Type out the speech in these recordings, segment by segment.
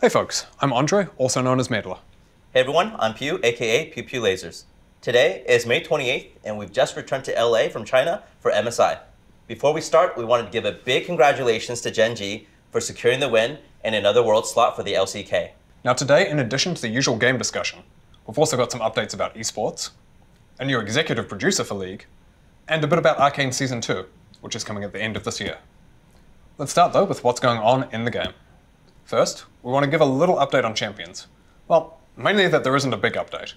Hey folks, I'm Andre, also known as Meddler. Hey everyone, I'm Pew, aka Pupulasers. Today is May 28th, and we've just returned to LA from China for MSI. Before we start, we wanted to give a big congratulations to Gen G for securing the win and another world slot for the LCK. Now today, in addition to the usual game discussion, we've also got some updates about esports, a new executive producer for League, and a bit about Arcane Season 2, which is coming at the end of this year. Let's start though with what's going on in the game. First, we want to give a little update on Champions. Well, mainly that there isn't a big update.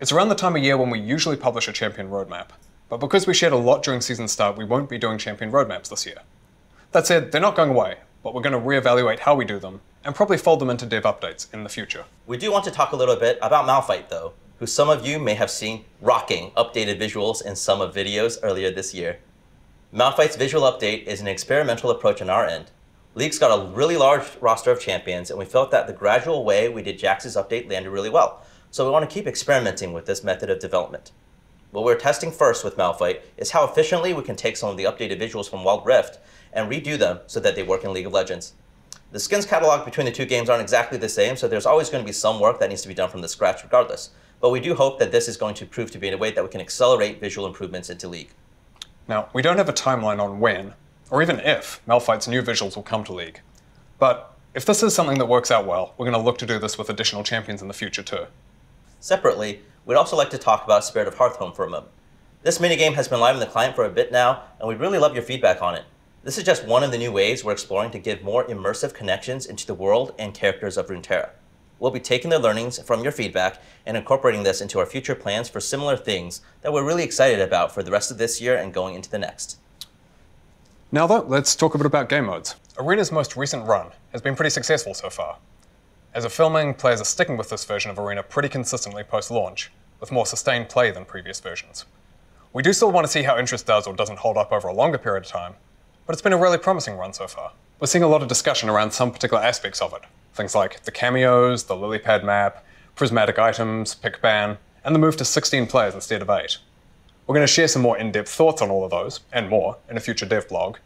It's around the time of year when we usually publish a Champion roadmap, but because we shared a lot during season start, we won't be doing Champion roadmaps this year. That said, they're not going away, but we're going to reevaluate how we do them and probably fold them into dev updates in the future. We do want to talk a little bit about Malphite though, who some of you may have seen rocking updated visuals in some of videos earlier this year. Malphite's visual update is an experimental approach on our end. League's got a really large roster of champions, and we felt that the gradual way we did Jax's update landed really well. So we want to keep experimenting with this method of development. What we're testing first with Malphite is how efficiently we can take some of the updated visuals from Wild Rift and redo them so that they work in League of Legends. The skins catalog between the two games aren't exactly the same, so there's always going to be some work that needs to be done from the scratch regardless. But we do hope that this is going to prove to be in a way that we can accelerate visual improvements into League. Now, we don't have a timeline on when, or even if, Malphite's new visuals will come to League. But if this is something that works out well, we're going to look to do this with additional champions in the future too. Separately, we'd also like to talk about Spirit of Hearthhome for a moment. This minigame has been live in the client for a bit now, and we'd really love your feedback on it. This is just one of the new ways we're exploring to give more immersive connections into the world and characters of Runeterra. We'll be taking the learnings from your feedback and incorporating this into our future plans for similar things that we're really excited about for the rest of this year and going into the next. Now though, let's talk a bit about game modes. Arena's most recent run has been pretty successful so far. As of filming, players are sticking with this version of Arena pretty consistently post-launch, with more sustained play than previous versions. We do still want to see how interest does or doesn't hold up over a longer period of time, but it's been a really promising run so far. We're seeing a lot of discussion around some particular aspects of it, Things like the cameos, the lily pad map, prismatic items, pick ban, and the move to 16 players instead of 8. We're going to share some more in-depth thoughts on all of those, and more, in a future dev blog.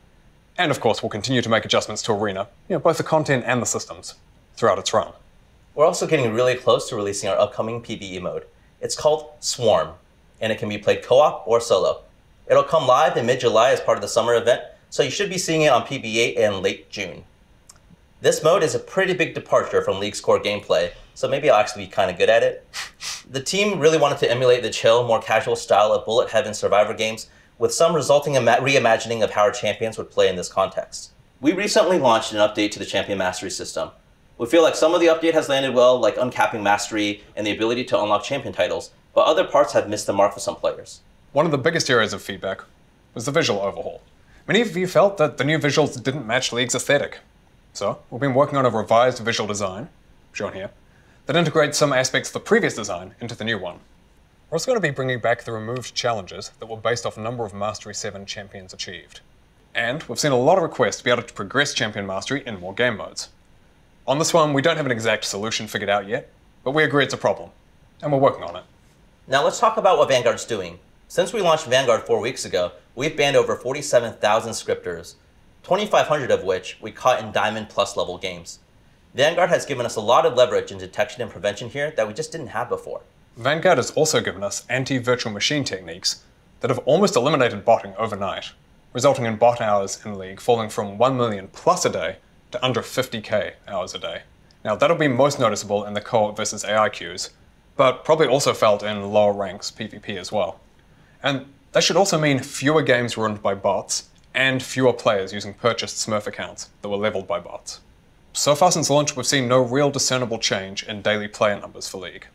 And of course, we'll continue to make adjustments to Arena, you know, both the content and the systems, throughout its run. We're also getting really close to releasing our upcoming PvE mode. It's called Swarm, and it can be played co-op or solo. It'll come live in mid-July as part of the summer event, so you should be seeing it on PBE in late June. This mode is a pretty big departure from League's core gameplay, so maybe I'll actually be kind of good at it. The team really wanted to emulate the chill, more casual style of bullet heaven survivor games, with some resulting reimagining of how our champions would play in this context. We recently launched an update to the champion mastery system. We feel like some of the update has landed well, like uncapping mastery and the ability to unlock champion titles, but other parts have missed the mark for some players. One of the biggest areas of feedback was the visual overhaul. Many of you felt that the new visuals didn't match League's aesthetic, so we've been working on a revised visual design, shown here, that integrates some aspects of the previous design into the new one. We're also going to be bringing back the removed challenges that were based off number of Mastery 7 champions achieved. And we've seen a lot of requests to be able to progress Champion Mastery in more game modes. On this one, we don't have an exact solution figured out yet, but we agree it's a problem, and we're working on it. Now let's talk about what Vanguard's doing. Since we launched Vanguard four weeks ago, we've banned over 47,000 scripters, 2,500 of which we caught in Diamond Plus level games. Vanguard has given us a lot of leverage in detection and prevention here that we just didn't have before. Vanguard has also given us anti-virtual machine techniques that have almost eliminated botting overnight, resulting in bot hours in League falling from 1 million plus a day to under 50k hours a day. Now that'll be most noticeable in the co-op versus AI queues, but probably also felt in lower ranks PvP as well. And that should also mean fewer games run by bots and fewer players using purchased Smurf accounts that were leveled by bots. So far since launch, we've seen no real discernible change in daily player numbers for League.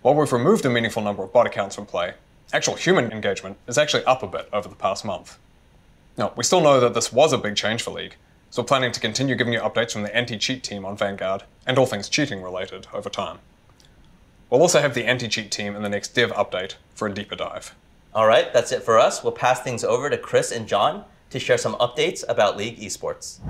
While we've removed a meaningful number of bot accounts from play, actual human engagement is actually up a bit over the past month. Now, we still know that this was a big change for League, so we're planning to continue giving you updates from the anti-cheat team on Vanguard, and all things cheating related over time. We'll also have the anti-cheat team in the next dev update for a deeper dive. All right, that's it for us. We'll pass things over to Chris and John to share some updates about League Esports.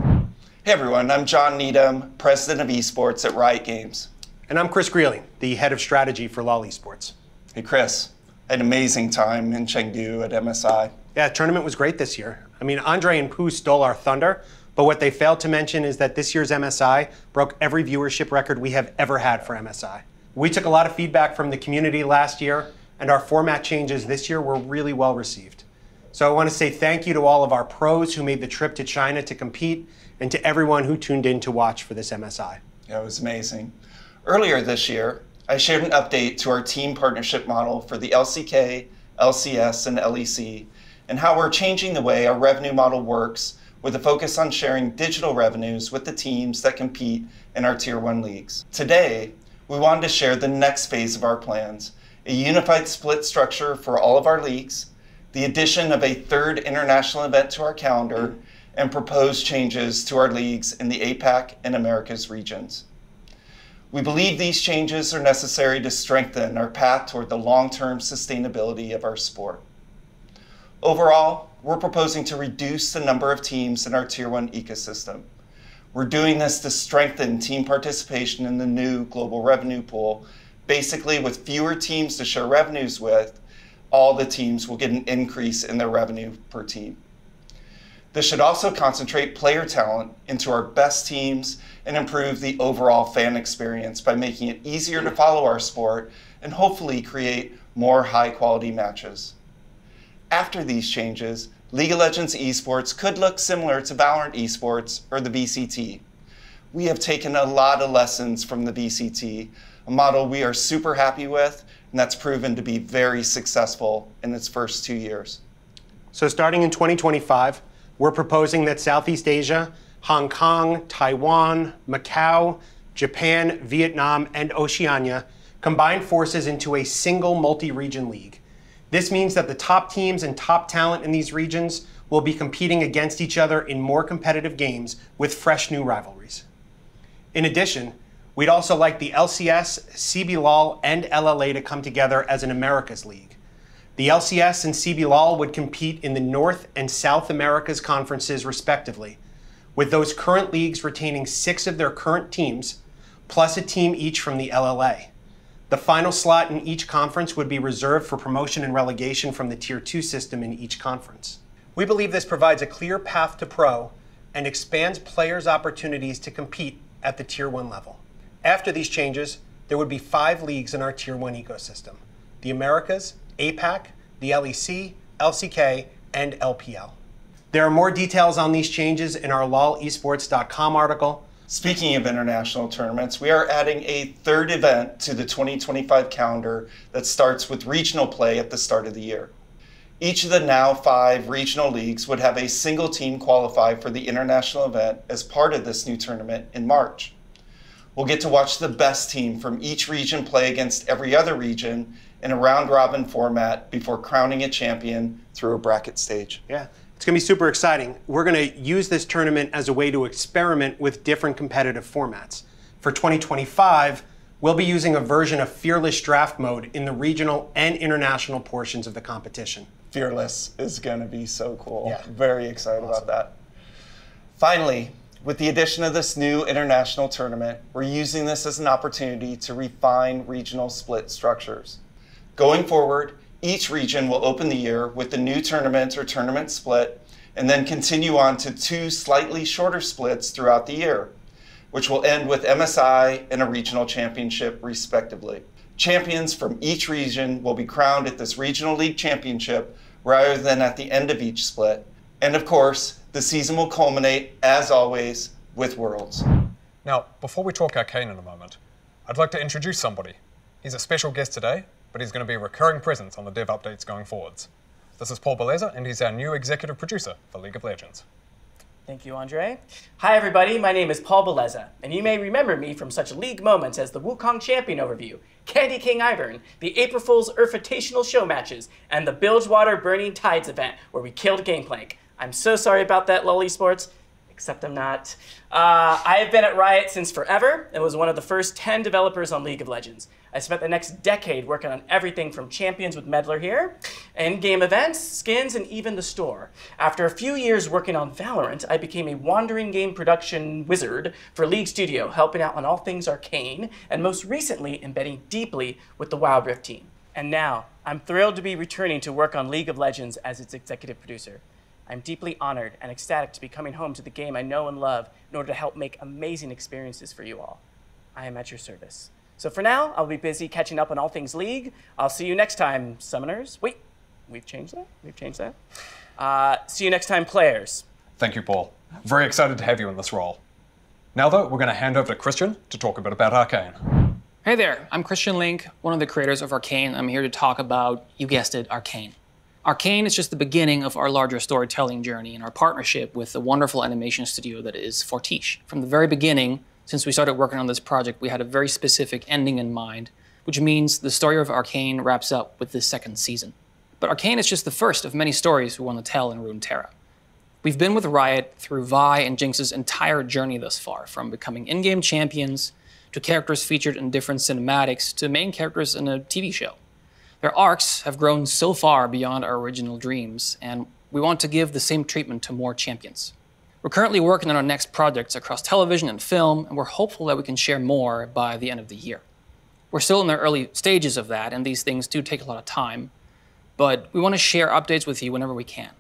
Hey everyone, I'm John Needham, President of Esports at Riot Games. And I'm Chris Greeley, the Head of Strategy for LOL Esports. Hey Chris, an amazing time in Chengdu at MSI. Yeah, tournament was great this year. I mean, Andre and Pooh stole our thunder, But what they failed to mention is that this year's MSI broke every viewership record we have ever had for MSI. We took a lot of feedback from the community last year, and our format changes this year were really well received. So I want to say thank you to all of our pros who made the trip to China to compete and to everyone who tuned in to watch for this MSI. It was amazing. Earlier this year, I shared an update to our team partnership model for the LCK, LCS, and LEC, and how we're changing the way our revenue model works with a focus on sharing digital revenues with the teams that compete in our Tier 1 leagues. Today, we wanted to share the next phase of our plans a unified split structure for all of our leagues, the addition of a third international event to our calendar, and proposed changes to our leagues in the APAC and Americas regions. We believe these changes are necessary to strengthen our path toward the long term sustainability of our sport. Overall, we're proposing to reduce the number of teams in our Tier 1 ecosystem. We're doing this to strengthen team participation in the new global revenue pool. Basically, with fewer teams to share revenues with, all the teams will get an increase in their revenue per team. This should also concentrate player talent into our best teams and improve the overall fan experience by making it easier to follow our sport and hopefully create more high quality matches. After these changes, League of Legends esports could look similar to Valorant esports or the VCT. We have taken a lot of lessons from the VCT, a model we are super happy with, and that's proven to be very successful in its first two years. So, starting in 2025, we're proposing that Southeast Asia, Hong Kong, Taiwan, Macau, Japan, Vietnam, and Oceania combine forces into a single multi region league. This means that the top teams and top talent in these regions will be competing against each other in more competitive games with fresh new rivalries. In addition, we'd also like the LCS, CBLOL, and LLA to come together as an Americas League. The LCS and CBLOL would compete in the North and South Americas conferences, respectively, with those current leagues retaining six of their current teams, plus a team each from the LLA. The final slot in each conference would be reserved for promotion and relegation from the Tier 2 system in each conference. We believe this provides a clear path to pro and expands players' opportunities to compete at the Tier 1 level. After these changes, there would be five leagues in our Tier 1 ecosystem the Americas, APAC, the LEC, LCK, and LPL. There are more details on these changes in our lolesports.com article, Speaking of international tournaments, we are adding a third event to the 2025 calendar that starts with regional play at the start of the year. Each of the now five regional leagues would have a single team qualify for the international event as part of this new tournament in March. We'll get to watch the best team from each region play against every other region in a round robin format before crowning a champion through a bracket stage. Yeah. It's going to be super exciting. We're going to use this tournament as a way to experiment with different competitive formats. For 2025, we'll be using a version of Fearless Draft Mode in the regional and international portions of the competition. Fearless is going to be so cool. Yeah. Very excited about that. Finally, with the addition of this new international tournament, we're using this as an opportunity to refine regional split structures. Going forward, each region will open the year with the new tournament or tournament split and then continue on to two slightly shorter splits throughout the year, which will end with MSI and a regional championship, respectively. Champions from each region will be crowned at this regional league championship rather than at the end of each split. And of course, the season will culminate, as always, with Worlds. Now, before we talk arcane in a moment, I'd like to introduce somebody. He's a special guest today, but he's going to be a recurring presence on the dev updates going forwards. This is Paul Bellezza, and he's our new executive producer for League of Legends. Thank you, Andre. Hi, everybody. My name is Paul Bellezza, and you may remember me from such league moments as the Wukong Champion Overview, Candy King Ivern, the April Fool's Urfitational Show matches, and the Bilgewater Burning Tides event where we killed Gangplank. I'm so sorry about that, LOL Esports except I'm not. Uh, I have been at Riot since forever and was one of the first 10 developers on League of Legends. I spent the next decade working on everything from Champions with Meddler here, in-game events, skins, and even the store. After a few years working on Valorant, I became a wandering game production wizard for League Studio, helping out on all things arcane, and most recently embedding deeply with the Wild Rift team. And now, I'm thrilled to be returning to work on League of Legends as its executive producer. I'm deeply honored and ecstatic to be coming home to the game I know and love in order to help make amazing experiences for you all. I am at your service. So for now, I'll be busy catching up on all things League. I'll see you next time, Summoners. Wait, we've changed that? We've changed that? Uh, see you next time, players. Thank you, Paul. Very excited to have you in this role. Now, though, we're going to hand over to Christian to talk a bit about Arcane. Hey there, I'm Christian Linke, one of the creators of Arcane. I'm here to talk about, you guessed it, Arcane. Arcane is just the beginning of our larger storytelling journey and our partnership with the wonderful animation studio that is Fortiche. From the very beginning, since we started working on this project, we had a very specific ending in mind, which means the story of Arcane wraps up with this second season. But Arcane is just the first of many stories we want to tell in Runeterra. We've been with Riot through Vi and Jinx's entire journey thus far, from becoming in-game champions to characters featured in different cinematics to main characters in a TV show. Their arcs have grown so far beyond our original dreams, and we want to give the same treatment to more champions. We're currently working on our next projects across television and film, and we're hopeful that we can share more by the end of the year. We're still in the early stages of that, and these things do take a lot of time, but we want to share updates with you whenever we can.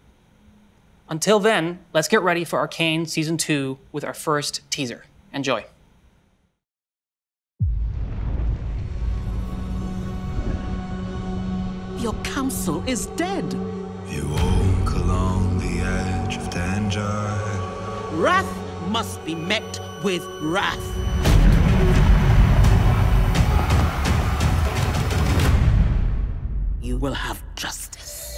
Until then, let's get ready for Arcane Season 2 with our first teaser. Enjoy. Your council is dead. You walk along the edge of danger. Wrath must be met with wrath. You will have justice.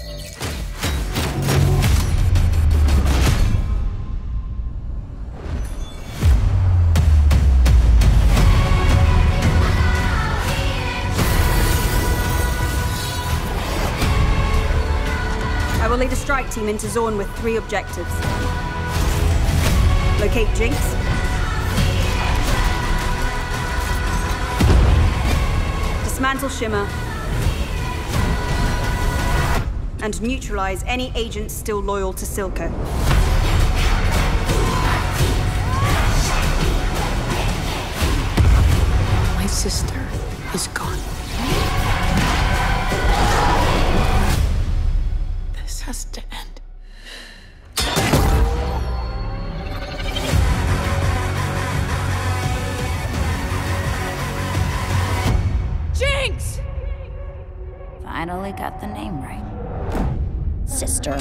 Strike team into Zaun with three objectives. Locate Jinx. Dismantle Shimmer. And neutralize any agents still loyal to Silco. My sister is gone. This has to Finally got the name right. Sister.